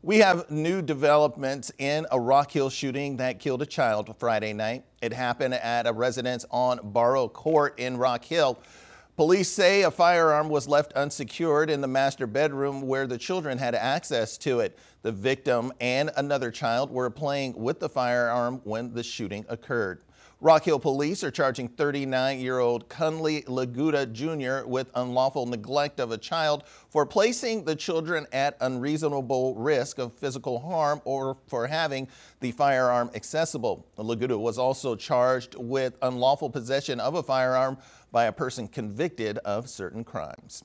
We have new developments in a Rock Hill shooting that killed a child Friday night. It happened at a residence on Barrow Court in Rock Hill. Police say a firearm was left unsecured in the master bedroom where the children had access to it. The victim and another child were playing with the firearm when the shooting occurred. Rock Hill police are charging 39-year-old Kunle Laguda Jr. with unlawful neglect of a child for placing the children at unreasonable risk of physical harm or for having the firearm accessible. Laguda was also charged with unlawful possession of a firearm by a person convicted of certain crimes.